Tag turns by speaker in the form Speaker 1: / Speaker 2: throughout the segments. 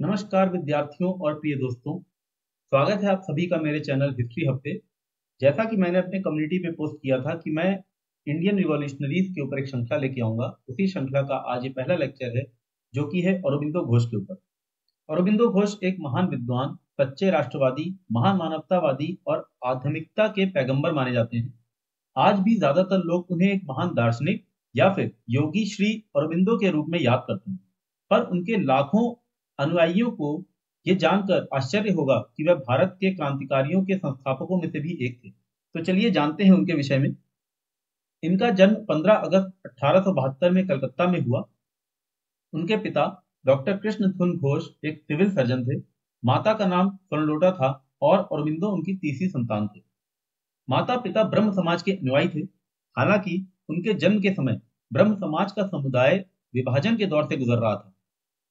Speaker 1: नमस्कार विद्यार्थियों और प्रिय दोस्तों। स्वागत है आप सभी का मेरे चैनल हिस्ट्री पे जैसा कि मैंने अपने कम्युनिटी पे पोस्ट किया था कि मैं इंडियन रिवॉल्यूशनरीज के ऊपर एक श्रृंखला लेके आऊँगा। उसी श्रृंखला का आज ये पहला लेक्चर है, जो कि है अरबिंदो घोष के ऊपर। अरबिंदो घोष एक महान विद्वान, सच्चे राष्ट्रवादी, महान मानवतावादी और आधुनिकता के पैगंबर माने जाते हैं। आज भी ज़्यादातर लोग उन्हें एक महान दार्शनिक या फिर योगी श्री अरबिंदो के रूप में याद करते हैं। पर उनके लाखों अनुयायियों को यह जानकर आश्चर्य होगा कि वह भारत के क्रांतिकारियों के संस्थापकों में से भी एक थे। तो चलिए जानते हैं उनके विषय में। इनका जन्म 15 अगस्त अठारह सौ बहत्तर में कलकत्ता में हुआ। उनके पिता डॉक्टर कृष्ण धुन घोष एक सिविल सर्जन थे। माता का नाम स्वर्णलोटा था और अरविंदो उनकी तीसरी संतान थे। माता पिता ब्रह्म समाज के अनुयायी थे। हालाँकि उनके जन्म के समय ब्रह्म समाज का समुदाय विभाजन के दौर से गुजर रहा था।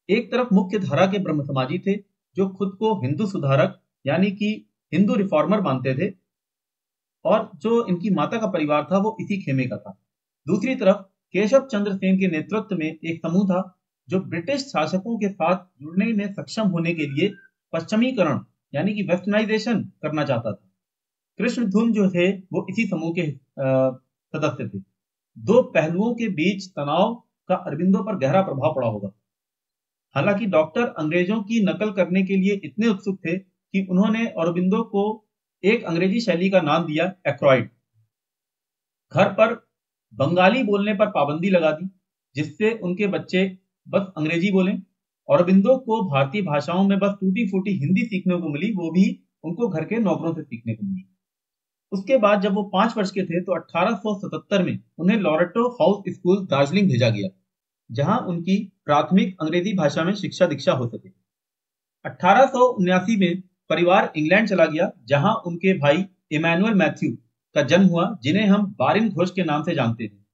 Speaker 1: एक तरफ़ मुख्य धारा के ब्रह्म समाजी थे, जो खुद को हिंदू सुधारक, यानी कि हिंदू रिफॉर्मर मानते थे, और जो इनकी माता का परिवार था, वो इसी खेमे का था। दूसरी तरफ़ केशव चंद्र सेन के नेतृत्व में एक समूह था, जो ब्रिटिश शासकों के साथ जुड़ने में सक्षम होने के लिए पश्चिमीकरण, यानी कि वेस्टर्नाइजेशन करना चाहता था। कृष्ण धुन जो थे, वो इसी समूह के सदस्य थे। दो पहलुओं के बीच तनाव का अरविंदों पर गहरा प्रभाव पड़ा होगा। हालाँकि डॉक्टर अंग्रेज़ों की नकल करने के लिए इतने उत्सुक थे कि उन्होंने अरबिंदो को एक अंग्रेज़ी शैली का नाम दिया एक्रोइड घर पर बंगाली बोलने पर पाबंदी लगा दी, जिससे उनके बच्चे बस अंग्रेज़ी बोले। औरबिंदो को भारतीय भाषाओं में बस टूटी फूटी हिंदी सीखने को मिली, वो भी उनको घर के नौकरों से सीखने को मिली। उसके बाद जब वो पाँच वर्ष के थे तो 1877 में उन्हें लॉरेटो हाउस स्कूल दार्जिलिंग भेजा गया। जहाँ उनकी प्राथमिक अंग्रेज़ी भाषा में शिक्षा दीक्षा हो सके अठारह में परिवार इंग्लैंड चला गया, जहाँ उनके भाई इमैनुअल मैथ्यू का जन्म हुआ, जिन्हें हम बारिन घोष के नाम से जानते हैं।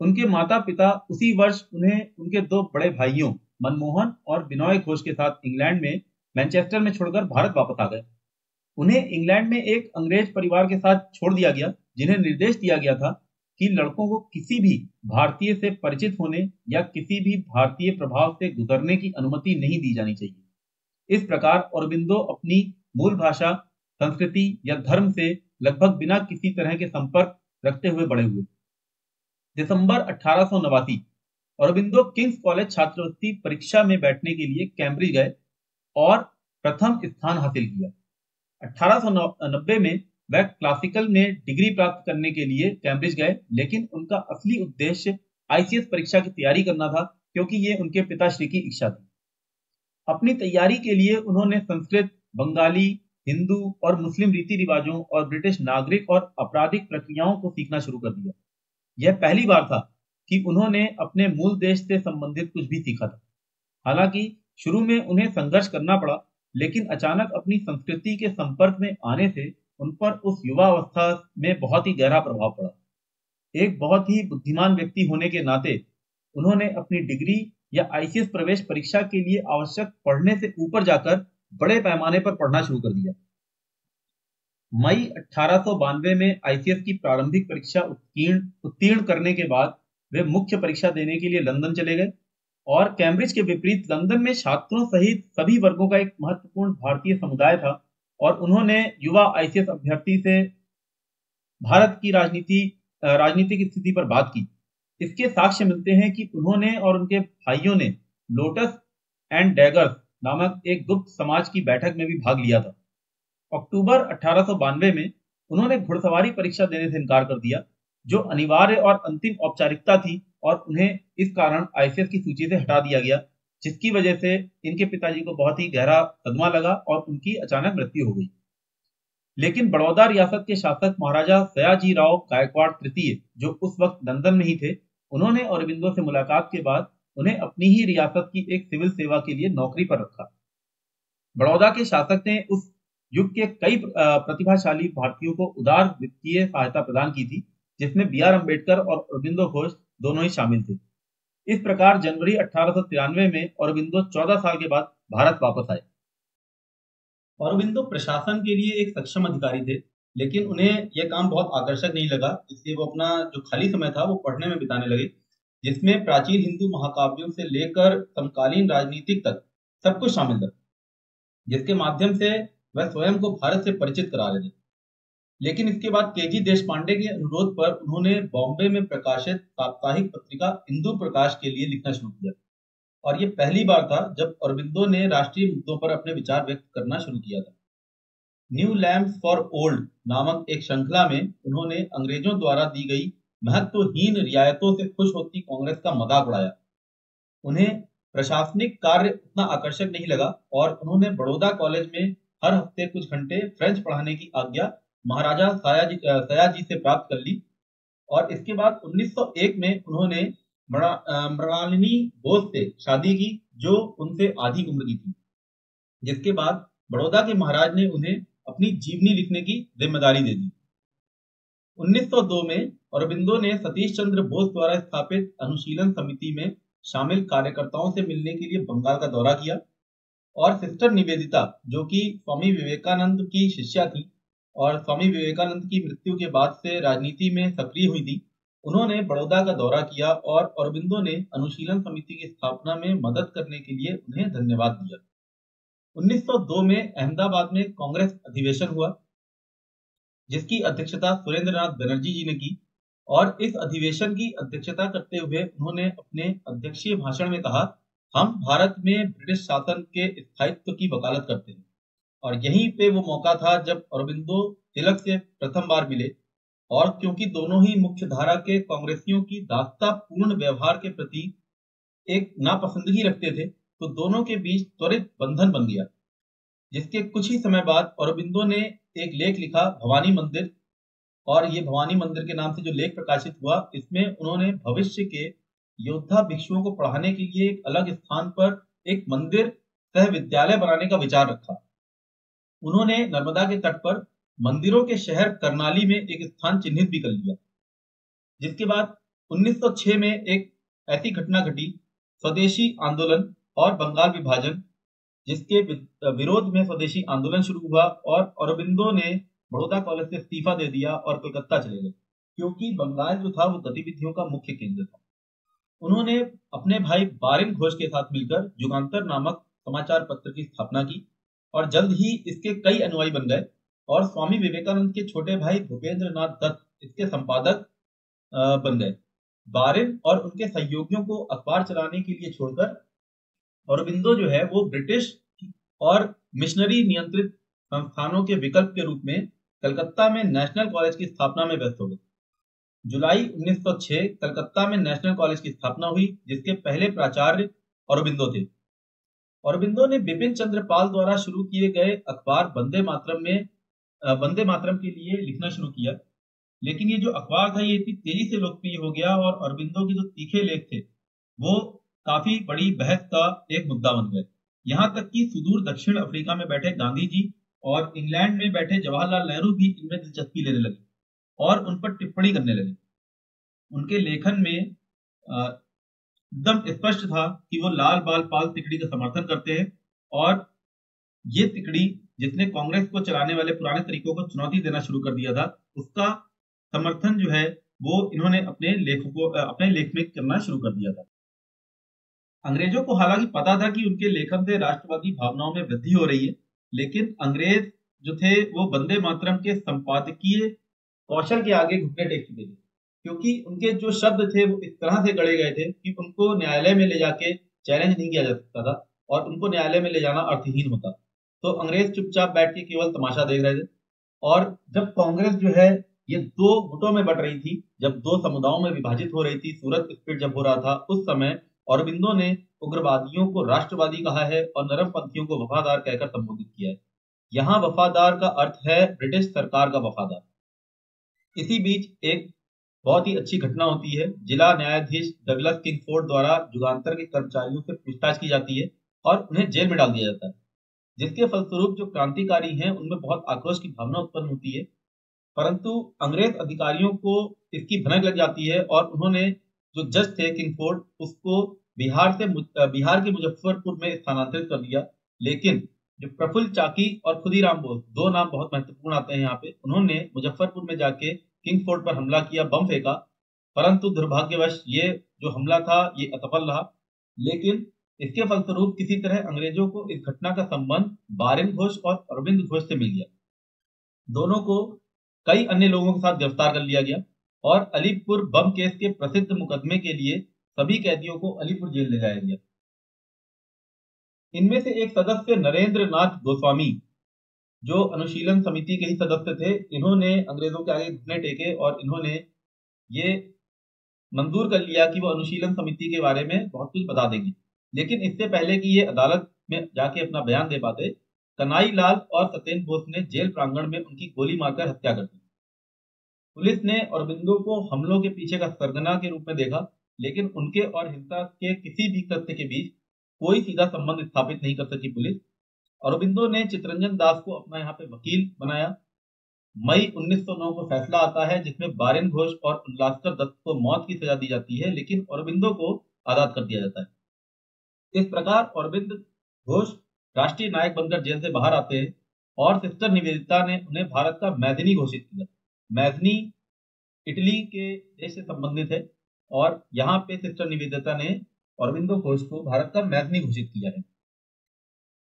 Speaker 1: उनके माता पिता उसी वर्ष उन्हें, उनके दो बड़े भाइयों, मनमोहन और बिनॉय घोष के साथ इंग्लैंड में, मैनचेस्टर में छोड़कर भारत वापस आ गए। उन्हें इंग्लैंड में एक अंग्रेज़ परिवार के साथ छोड़ दिया गया, जिन्हें निर्देश दिया गया था कि लड़कों को किसी भी भारतीय से परिचित होने या किसी भी भारतीय प्रभाव से गुजरने की अनुमति नहीं दी जानी चाहिए। इस प्रकार औरबिंदो अपनी मूल भाषा, संस्कृति या धर्म से लगभग बिना किसी तरह के संपर्क रखते हुए बड़े हुए। दिसंबर अठारह औरबिंदो किंग्स कॉलेज छात्रवृत्ति परीक्षा में बैठने के लिए कैम्ब्रिज गए और प्रथम स्थान हासिल किया। 1890 में वह क्लासिकल में डिग्री प्राप्त करने के लिए कैम्ब्रिज गए, लेकिन उनका असली उद्देश्य आईसीएस परीक्षा की तैयारी करना था, क्योंकि ये उनके पिताश्री की इच्छा थी। अपनी तैयारी के लिए उन्होंने संस्कृत, बंगाली, हिंदू और मुस्लिम रीति रिवाजों और ब्रिटिश नागरिक और आपराधिक प्रक्रियाओं को सीखना शुरू कर दिया। यह पहली बार था कि उन्होंने अपने मूल देश से संबंधित कुछ भी सीखा था। हालाँकि शुरू में उन्हें संघर्ष करना पड़ा, लेकिन अचानक अपनी संस्कृति के संपर्क में आने से उन पर उस युवा अवस्था में बहुत ही गहरा प्रभाव पड़ा। एक बहुत ही बुद्धिमान व्यक्ति होने के नाते उन्होंने अपनी डिग्री या आईसीएस प्रवेश परीक्षा के लिए आवश्यक पढ़ने से ऊपर जाकर बड़े पैमाने पर पढ़ना शुरू कर दिया। मई अठारह में आईसीएस की प्रारंभिक परीक्षा उत्तीर्ण उत्तीर्ण करने के बाद वे मुख्य परीक्षा देने के लिए लंदन चले गए और कैम्ब्रिज के विपरीत लंदन में छात्रों सहित सभी वर्गों का एक महत्वपूर्ण भारतीय समुदाय था। और उन्होंने युवा आईसीएस अभ्यर्थी से भारत की राजनीति राजनीतिक स्थिति पर बात की। इसके साक्ष्य मिलते हैं कि उन्होंने और उनके भाइयों ने लोटस एंड डैगर्स नामक एक गुप्त समाज की बैठक में भी भाग लिया था। अक्टूबर अठारह में उन्होंने घुड़सवारी परीक्षा देने से इनकार कर दिया, जो अनिवार्य और अंतिम औपचारिकता थी और उन्हें इस कारण आईसीएस की सूची से हटा दिया गया। जिसकी वजह से इनके पिताजी को बहुत ही गहरा सदमा लगा और उनकी अचानक मृत्यु हो गई। लेकिन बड़ौदा रियासत के शासक महाराजा सयाजी राव गायकवाड़ तृतीय, जो उस वक्त लंदन में ही थे, उन्होंने अरविंदो से मुलाकात के बाद उन्हें अपनी ही रियासत की एक सिविल सेवा के लिए नौकरी पर रखा। बड़ौदा के शासक ने उस युग के कई प्रतिभाशाली भारतीयों को उदार वित्तीय सहायता प्रदान की थी, जिसमें बी आर अंबेडकर और अरविंदो घोष दोनों ही शामिल थे। इस प्रकार जनवरी अठारह सौ तिरानवे में औरबिंदो 14 साल के बाद भारत वापस आए। औरबिंदो प्रशासन के लिए एक सक्षम अधिकारी थे, लेकिन उन्हें यह काम बहुत आकर्षक नहीं लगा, इसलिए वो अपना जो खाली समय था, वो पढ़ने में बिताने लगे, जिसमें प्राचीन हिंदू महाकाव्यों से लेकर समकालीन राजनीतिक तक सब कुछ शामिल था, जिसके माध्यम से वह स्वयं को भारत से परिचित करा रहे थे। लेकिन इसके बाद केजी देश पांडे के अनुरोध पर उन्होंने बॉम्बे में प्रकाशित साप्ताहिक पत्रिका इंदु प्रकाश के लिए लिखना शुरू किया। और ये पहली बार था जब अरबिंदो ने राष्ट्रीय मुद्दों पर अपने विचार व्यक्त करना शुरू किया था। न्यू लैम्प फॉर ओल्ड नामक एक श्रृंखला में उन्होंने अंग्रेज़ों द्वारा दी गई महत्वहीन रियायतों से खुश होती कांग्रेस का मज़ाक उड़ाया। उन्हें प्रशासनिक कार्य उतना आकर्षक नहीं लगा और उन्होंने बड़ौदा कॉलेज में हर हफ़्ते कुछ घंटे फ्रेंच पढ़ाने की आज्ञा महाराजा सयाजी सयाजी से प्राप्त कर ली। और इसके बाद 1901 में उन्होंने मृणालिनी बोस से शादी की, जो उनसे आधी उम्र की थी। जिसके बाद बड़ौदा के महाराज ने उन्हें अपनी जीवनी लिखने की ज़िम्मेदारी दे दी। 1902 में अरबिंदो ने सतीश चंद्र बोस द्वारा स्थापित अनुशीलन समिति में शामिल कार्यकर्ताओं से मिलने के लिए बंगाल का दौरा किया। और सिस्टर निवेदिता, जो कि स्वामी विवेकानंद की शिष्या थी और स्वामी विवेकानंद की मृत्यु के बाद से राजनीति में सक्रिय हुई थी। उन्होंने बड़ौदा का दौरा किया और अरबिंदो ने अनुशीलन समिति की स्थापना में मदद करने के लिए उन्हें धन्यवाद दिया। 1902 में अहमदाबाद में कांग्रेस अधिवेशन हुआ, जिसकी अध्यक्षता सुरेंद्र नाथ बनर्जी जी ने की और इस अधिवेशन की अध्यक्षता करते हुए उन्होंने अपने अध्यक्षीय भाषण में कहा, हम भारत में ब्रिटिश शासन के स्थायित्व की वकालत करते हैं। और यहीं पे वो मौका था जब अरबिंदो तिलक से प्रथम बार मिले। और क्योंकि दोनों ही मुख्य धारा के कांग्रेसियों की दास्ता पूर्ण व्यवहार के प्रति एक नापसंदगी रखते थे तो दोनों के बीच त्वरित बंधन बन गया। जिसके कुछ ही समय बाद अरबिंदो ने एक लेख लिखा, भवानी मंदिर। और ये भवानी मंदिर के नाम से जो लेख प्रकाशित हुआ, इसमें उन्होंने भविष्य के योद्धा भिक्षुओं को पढ़ाने के लिए एक अलग स्थान पर एक मंदिर, सह विद्यालय बनाने का विचार रखा। उन्होंने नर्मदा के तट पर मंदिरों के शहर करनाली में एक स्थान चिन्हित भी कर लिया। जिसके बाद 1906 में एक ऐसी घटना घटी, स्वदेशी आंदोलन और बंगाल विभाजन, जिसके विरोध में स्वदेशी आंदोलन शुरू हुआ और अरबिंदो ने बड़ौदा कॉलेज से इस्तीफा दे दिया और कलकत्ता चले गए, क्योंकि बंगाल जो था वो गतिविधियों का मुख्य केंद्र था। उन्होंने अपने भाई बारिन घोष के साथ मिलकर जुगांतर नामक समाचार पत्र की स्थापना की और जल्द ही इसके कई अनुयायी बन गए। और स्वामी विवेकानंद के छोटे भाई भूपेंद्र नाथ दत्त इसके संपादक बन गए। बारिन और उनके सहयोगियों को अखबार चलाने के लिए छोड़कर औरबिंदो जो है वो ब्रिटिश और मिशनरी नियंत्रित संस्थानों के विकल्प के रूप में कलकत्ता में नेशनल कॉलेज की स्थापना में व्यस्त हो गए। जुलाई 1906 कलकत्ता में नेशनल कॉलेज की स्थापना हुई, जिसके पहले प्राचार्य औरबिंदो थे। औरबिंदो ने बिपिन चंद्र पाल द्वारा शुरू किए गए अखबार बंदे मातरम में बंदे मातरम के लिए लिखना शुरू किया। लेकिन ये जो अखबार था, ये इतनी तेज़ी से लोकप्रिय हो गया और अरबिंदो के जो तीखे लेख थे, वो काफ़ी बड़ी बहस का एक मुद्दा बन गए। यहाँ तक कि सुदूर दक्षिण अफ्रीका में बैठे गांधी जी और इंग्लैंड में बैठे जवाहरलाल नेहरू भी इनमें दिलचस्पी लेने लगे और उन पर टिप्पणी करने लगे। उनके लेखन में एकदम स्पष्ट था कि वो लाल बाल पाल तिकड़ी का समर्थन करते हैं और ये तिकड़ी जिसने कांग्रेस को चलाने वाले पुराने तरीकों को चुनौती देना शुरू कर दिया था, उसका समर्थन जो है वो इन्होंने अपने लेखकों अपने लेख में करना शुरू कर दिया था। अंग्रेज़ों को हालाँकि पता था कि उनके लेखन से राष्ट्रवादी भावनाओं में वृद्धि हो रही है, लेकिन अंग्रेज़ जो थे वो बंदे मातरम के संपादकीय कौशल के आगे घुटने टेक चुके थे। क्योंकि उनके जो शब्द थे वो इस तरह से गढ़े गए थे कि उनको न्यायालय में ले जाके चैलेंज नहीं किया जा सकता था और उनको न्यायालय में ले जाना अर्थहीन होता। तो अंग्रेज़ चुपचाप बैठ के केवल तमाशा देख रहे थे और जब कांग्रेस जो है ये दो गुटों में बट रही थी, जब दो समुदायों में विभाजित हो रही थी, सूरत स्पिट जब हो रहा था, उस समय औरबिंदो ने उग्रवादियों को राष्ट्रवादी कहा है और नरम पंथियों को वफादार कहकर संबोधित किया है। यहाँ वफादार का अर्थ है ब्रिटिश सरकार का वफादार। इसी बीच एक बहुत ही अच्छी घटना होती है। जिला न्यायाधीश डगलस किंगफोर्ड द्वारा जुगांतर के कर्मचारियों से पूछताछ की जाती है और उन्हें जेल में डाल दिया जाता है। जिसके फलस्वरूप जो क्रांतिकारी हैं, उनमें बहुत आक्रोश की भावना उत्पन्न होती है। परंतु अंग्रेज़ अधिकारियों को इसकी भनक लग जाती है और उन्होंने जो जज थे किंगफोर्ड उसको बिहार से बिहार के मुजफ्फरपुर में स्थानांतरित कर दिया। लेकिन जो प्रफुल्ल चाकी और खुदीराम बोस, दो नाम बहुत महत्वपूर्ण आते हैं यहाँ पे, उन्होंने मुजफ्फरपुर में जाके किंगफोर्ड पर हमला किया, बम फेंका। परंतु दुर्भाग्यवश ये जो हमला था, ये असफल रहा। लेकिन इसके फलस्वरूप किसी तरह अंग्रेज़ों को इस घटना का संबंध बारिन घोष और अरविंद घोष से मिल गया। दोनों को कई अन्य लोगों के साथ गिरफ़्तार कर लिया गया और अलीपुर बम केस के प्रसिद्ध मुकदमे के लिए सभी कैदियों को अलीपुर जेल ले जाया गया। इनमें से एक सदस्य नरेंद्र नाथ गोस्वामी जो अनुशीलन समिति के ही सदस्य थे, इन्होंने अंग्रेज़ों के आगे घुटने टेके और इन्होंने ये मंजूर कर लिया कि वो अनुशीलन समिति के बारे में बहुत कुछ बता देंगे। लेकिन इससे पहले कि ये अदालत में जाके अपना बयान दे पाते कनाई लाल और सत्येन बोस ने जेल प्रांगण में उनकी गोली मारकर हत्या कर दी। पुलिस ने अरबिंदो को हमलों के पीछे का सरगना के रूप में देखा, लेकिन उनके और हिंसा के किसी भी तथ्य के बीच कोई सीधा संबंध स्थापित नहीं कर सकी पुलिस। अरबिंदो ने चित्रंजन दास को अपना यहाँ पे वकील बनाया। मई 1909 को फैसला आता है, जिसमें बारिन घोष और उल्लासकर दत्त को मौत की सजा दी जाती है, लेकिन अरबिंदो को आज़ाद कर दिया जाता है। इस प्रकार अरविंद घोष राष्ट्रीय नायक बनकर जेल से बाहर आते हैं और सिस्टर निवेदिता ने उन्हें भारत का मैदनी घोषित किया। मैदनी इटली के देश से संबंधित है और यहाँ पे सिस्टर निवेदिता ने अरविंदो घोष को भारत का मैदनी घोषित किया है।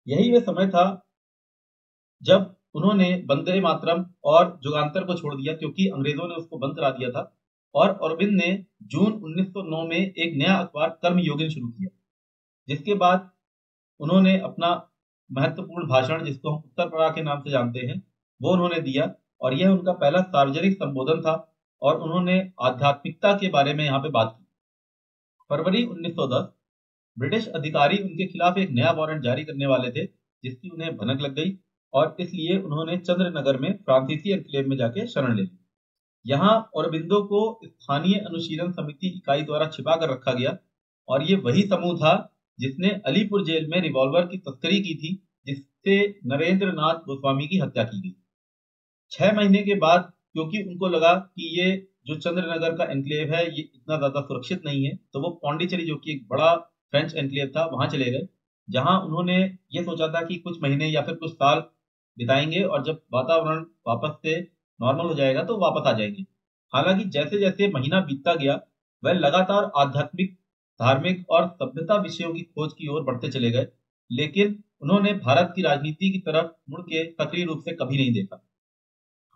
Speaker 1: यही वह समय था जब उन्होंने बंदे मातरम और जुगांतर को छोड़ दिया, क्योंकि अंग्रेज़ों ने उसको बंद करा दिया था। और अरविंद ने जून 1909 में एक नया अखबार कर्म योगिन शुरू किया, जिसके बाद उन्होंने अपना महत्वपूर्ण भाषण, जिसको हम उत्तर प्रवाह के नाम से जानते हैं, वो उन्होंने दिया। और यह उनका पहला सार्वजनिक संबोधन था और उन्होंने आध्यात्मिकता के बारे में यहाँ पे बात की। फरवरी 1910 ब्रिटिश अधिकारी उनके खिलाफ एक नया वारंट जारी करने वाले थे, जिसकी उन्हें भनक लग गई और इसलिए उन्होंने चंद्रनगर में फ्रांसीसी एनक्लेव में जाके शरण ले ली। यहाँ औरबिंदो को स्थानीय अनुशीलन समिति इकाई द्वारा छिपा कर रखा गया और ये वही समूह था जिसने अलीपुर जेल में रिवॉल्वर की तस्करी की थी, जिससे नरेंद्र नाथ गोस्वामी की हत्या की गई। छह महीने के बाद, क्योंकि उनको लगा कि ये जो चंद्रनगर का एनक्लेव है, ये इतना ज़्यादा सुरक्षित नहीं है तो वो पौंडीचेरी, जो कि एक बड़ा फ्रेंच एनक्लेव था, वहाँ चले गए, जहाँ उन्होंने ये सोचा था कि कुछ महीने या फिर कुछ साल बिताएँगे और जब वातावरण वापस से नॉर्मल हो जाएगा तो वापस आ जाएँगे। हालाँकि जैसे जैसे महीना बीतता गया, वह लगातार आध्यात्मिक, धार्मिक और सभ्यता विषयों की खोज की ओर बढ़ते चले गए, लेकिन उन्होंने भारत की राजनीति की तरफ़ मुड़ के सक्रिय रूप से कभी नहीं देखा।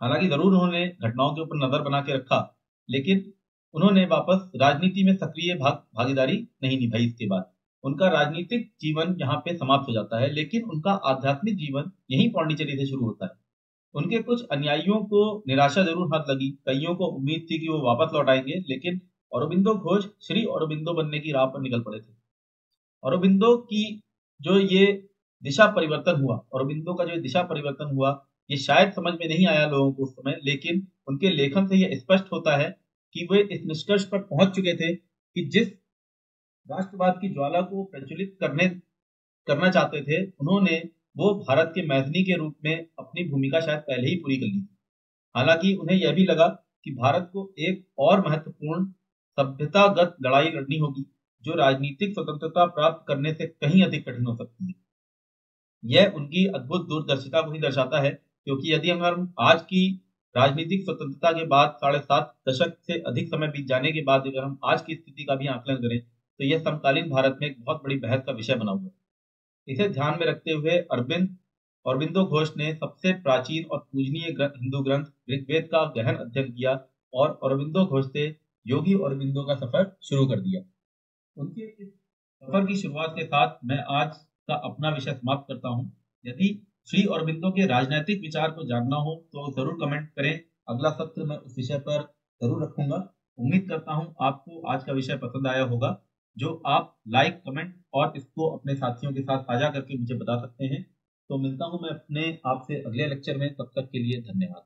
Speaker 1: हालाँकि ज़रूर उन्होंने घटनाओं के ऊपर नज़र बना के रखा, लेकिन उन्होंने वापस राजनीति में सक्रिय भाग, भागीदारी नहीं निभाई इसके बाद। उनका राजनीतिक जीवन यहाँ पे समाप्त हो जाता है, लेकिन उनका आध्यात्मिक जीवन यही पौंडीचेरी से शुरू होता है। उनके कुछ अनुयायियों को निराशा ज़रूर हाथ लगी। कईयों को उम्मीद थी कि वो वापस लौट आएँगे, लेकिन औरबिंदो घोष श्री औरबिंदो बनने की राह पर निकल पड़े थे। औरबिंदो की जो ये दिशा परिवर्तन हुआ, औरबिंदो का जो दिशा परिवर्तन हुआ, ये शायद समझ में नहीं आया लोगों को उस समय, लेकिन उनके लेखन से यह स्पष्ट होता है कि वे इस निष्कर्ष पर पहुँच चुके थे कि जिस राष्ट्रवाद की ज्वाला को प्रज्वलित करने, करना चाहते थे, उन्होंने वो भारत के मैथनी के रूप में अपनी भूमिका शायद पहले ही पूरी कर ली थी। हालाँकि उन्हें यह भी लगा कि भारत को एक और महत्वपूर्ण सभ्यतागत लड़ाई लड़नी होगी, जो राजनीतिक स्वतंत्रता प्राप्त करने से कहीं अधिक कठिन हो सकती है। यह उनकी अद्भुत दूरदर्शिता को ही दर्शाता है, क्योंकि यदि हम आज की राजनीतिक स्वतंत्रता के बाद साढ़े सात दशक से अधिक समय बीत जाने के बाद अगर हम आज की स्थिति का भी आकलन करें तो यह समकालीन भारत में एक बहुत बड़ी बहस का विषय बना हुआ है। इसे ध्यान में रखते हुए अरविंद, अरविंदो घोष ने सबसे प्राचीन और पूजनीय हिंदू ग्रंथ ऋग्वेद का गहन अध्ययन किया और अरविंदो घोष से योगी अरविंदो का सफ़र शुरू कर दिया। उनके इस सफ़र की शुरुआत के साथ मैं आज का अपना विषय समाप्त करता हूँ। यदि श्री अरविंदो के राजनैतिक विचार को जानना हो तो ज़रूर कमेंट करें। अगला सत्र मैं उस विषय पर ज़रूर रखूँगा। उम्मीद करता हूँ आपको आज का विषय पसंद आया होगा, जो आप लाइक कमेंट और इसको अपने साथियों के साथ साझा करके मुझे बता सकते हैं। तो मिलता हूँ मैं अपने आपसे अगले लेक्चर में, तब तक के लिए धन्यवाद।